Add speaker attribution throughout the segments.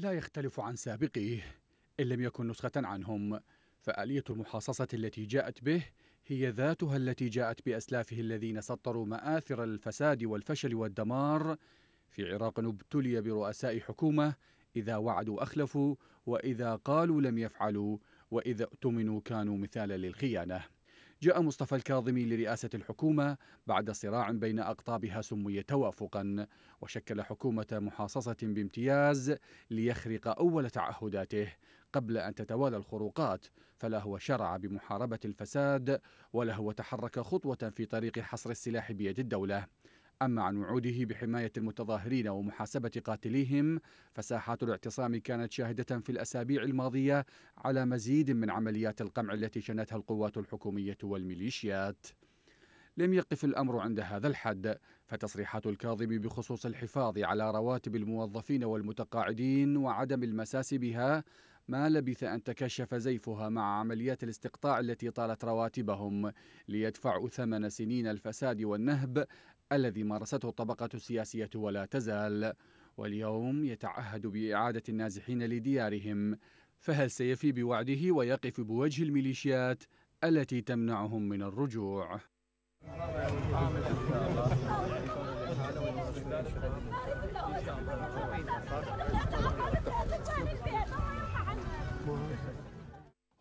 Speaker 1: لا يختلف عن سابقيه إن لم يكن نسخة عنهم. فآلية المحاصصة التي جاءت به هي ذاتها التي جاءت بأسلافه الذين سطروا مآثر الفساد والفشل والدمار. في عراق ابتلي برؤساء حكومة إذا وعدوا أخلفوا وإذا قالوا لم يفعلوا وإذا اؤتمنوا كانوا مثالا للخيانة. جاء مصطفى الكاظمي لرئاسة الحكومة بعد صراع بين أقطابها سمي توافقا وشكل حكومة محاصصة بامتياز ليخرق أول تعهداته قبل أن تتوالى الخروقات فلا هو شرع بمحاربة الفساد ولا هو تحرك خطوة في طريق حصر السلاح بيد الدولة. أما عن وعوده بحماية المتظاهرين ومحاسبة قاتليهم فساحات الاعتصام كانت شاهدة في الأسابيع الماضية على مزيد من عمليات القمع التي شنتها القوات الحكومية والميليشيات. لم يقف الأمر عند هذا الحد فتصريحات الكاظم بخصوص الحفاظ على رواتب الموظفين والمتقاعدين وعدم المساس بها ما لبث أن تكشف زيفها مع عمليات الاستقطاع التي طالت رواتبهم ليدفعوا ثمن سنين الفساد والنهب الذي مارسته الطبقة السياسية ولا تزال. واليوم يتعهد بإعادة النازحين لديارهم. فهل سيفي بوعده ويقف بوجه الميليشيات التي تمنعهم من الرجوع؟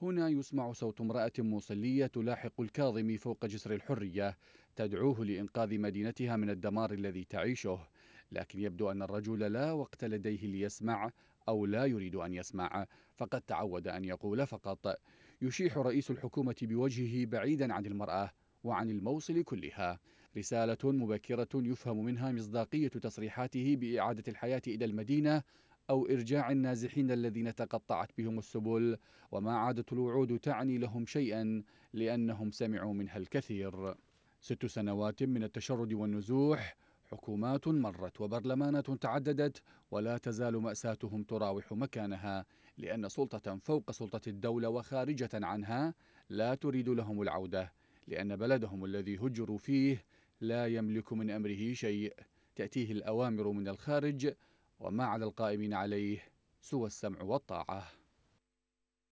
Speaker 1: هنا يسمع صوت امرأة موصلية تلاحق الكاظم فوق جسر الحرية تدعوه لإنقاذ مدينتها من الدمار الذي تعيشه. لكن يبدو أن الرجل لا وقت لديه ليسمع أو لا يريد أن يسمع فقد تعود أن يقول فقط يشيح رئيس الحكومة بوجهه بعيدا عن المرأة وعن الموصل كلها. رسالة مبكرة يفهم منها مصداقية تصريحاته بإعادة الحياة إلى المدينة أو إرجاع النازحين الذين تقطعت بهم السبل وما عادت الوعود تعني لهم شيئا لأنهم سمعوا منها الكثير. ست سنوات من التشرد والنزوح حكومات مرت وبرلمانات تعددت ولا تزال مأساتهم تراوح مكانها لأن سلطة فوق سلطة الدولة وخارجة عنها لا تريد لهم العودة لأن بلدهم الذي هجروا فيه لا يملك من أمره شيء. تأتيه الأوامر من الخارج وما على القائمين عليه سوى السمع والطاعة.